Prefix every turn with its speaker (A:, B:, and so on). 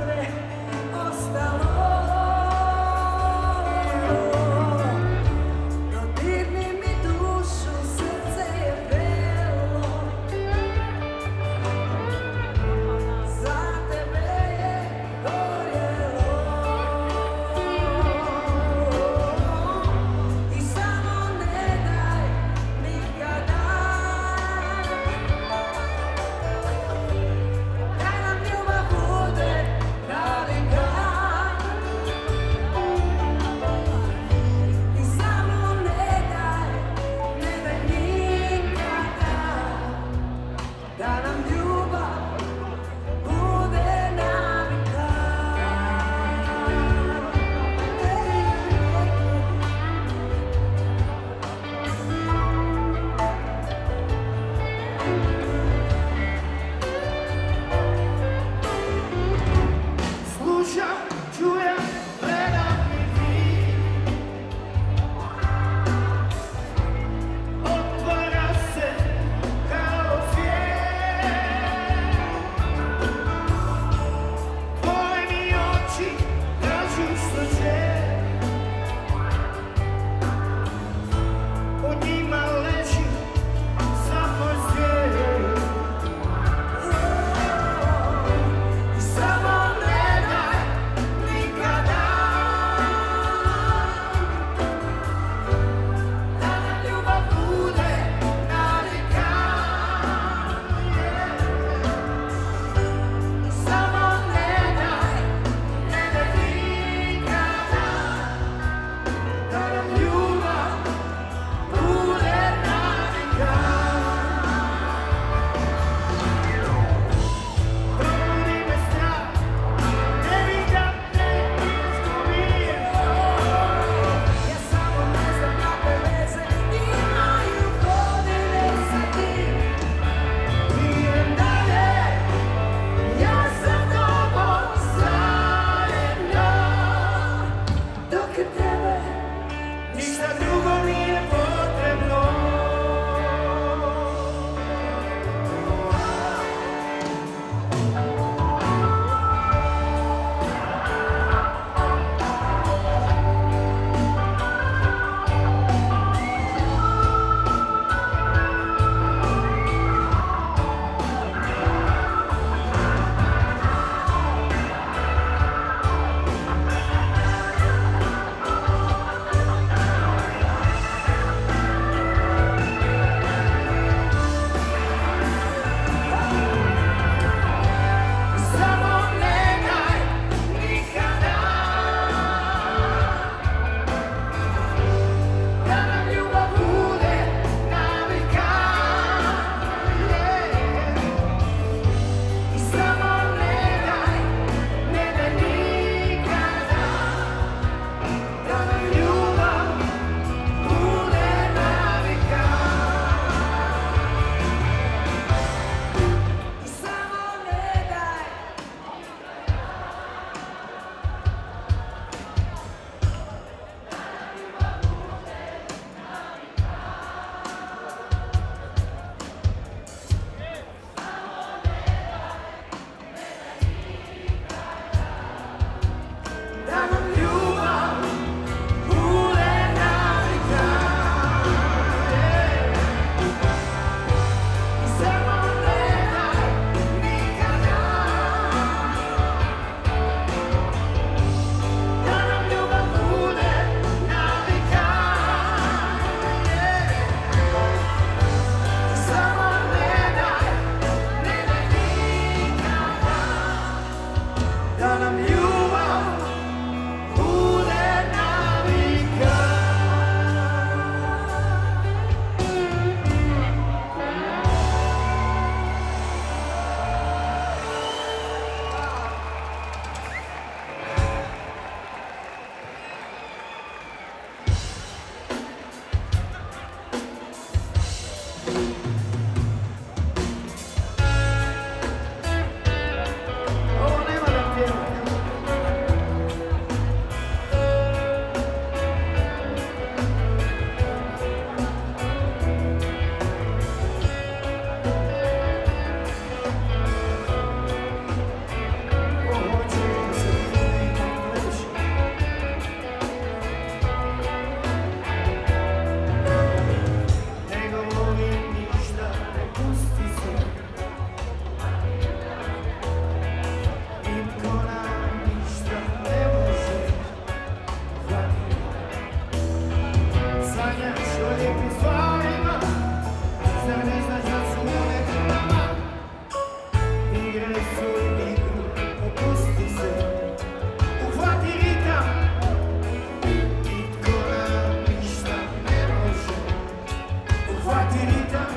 A: after that. I'm you. martirita